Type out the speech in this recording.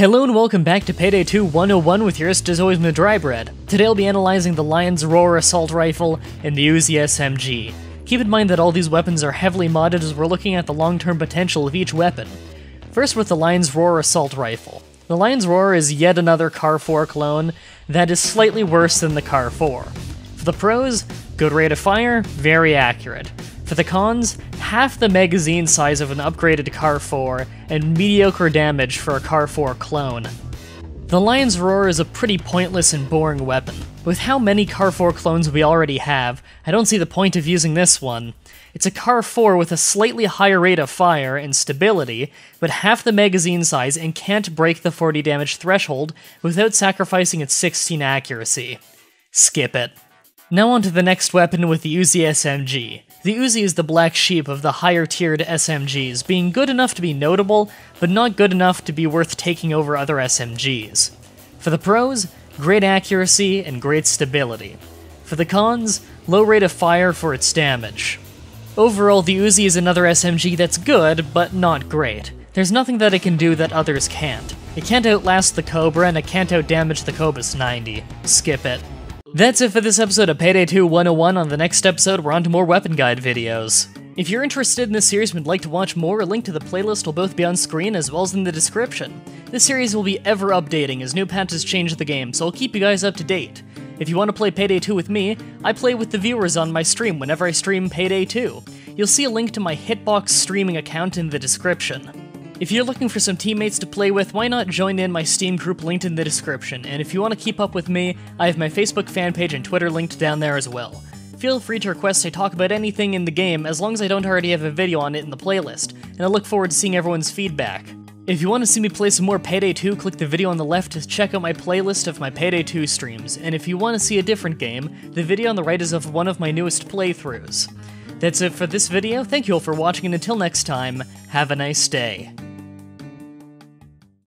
Hello and welcome back to Payday 2 101 with your host as always MahDryBread. Today I'll be analyzing the Lion's Roar Assault Rifle and the Uzi SMG. Keep in mind that all these weapons are heavily modded as we're looking at the long-term potential of each weapon. First with the Lion's Roar Assault Rifle. The Lion's Roar is yet another CAR 4 clone that is slightly worse than the CAR 4. For the pros, good rate of fire, very accurate. For the cons, half the magazine size of an upgraded CAR 4, and mediocre damage for a CAR 4 clone. The Lion's Roar is a pretty pointless and boring weapon. With how many CAR 4 clones we already have, I don't see the point of using this one. It's a CAR 4 with a slightly higher rate of fire and stability, but half the magazine size and can't break the 40 damage threshold without sacrificing its 16 accuracy. Skip it. Now on to the next weapon with the Uzi SMG. The Uzi is the black sheep of the higher tiered SMGs, being good enough to be notable, but not good enough to be worth taking over other SMGs. For the pros, great accuracy and great stability. For the cons, low rate of fire for its damage. Overall, the Uzi is another SMG that's good, but not great. There's nothing that it can do that others can't. It can't outlast the Cobra, and it can't outdamage the Kobus 90. Skip it. That's it for this episode of Payday 2 101. On the next episode, we're on to more weapon guide videos. If you're interested in this series and would like to watch more, a link to the playlist will both be on screen as well as in the description. This series will be ever updating as new patches change the game, so I'll keep you guys up to date. If you want to play Payday 2 with me, I play with the viewers on my stream whenever I stream Payday 2. You'll see a link to my Hitbox streaming account in the description. If you're looking for some teammates to play with, why not join in my Steam group linked in the description, and if you want to keep up with me, I have my Facebook fan page and Twitter linked down there as well. Feel free to request I talk about anything in the game as long as I don't already have a video on it in the playlist, and I look forward to seeing everyone's feedback. If you want to see me play some more Payday 2, click the video on the left to check out my playlist of my Payday 2 streams, and if you want to see a different game, the video on the right is of one of my newest playthroughs. That's it for this video, thank you all for watching, and until next time, have a nice day.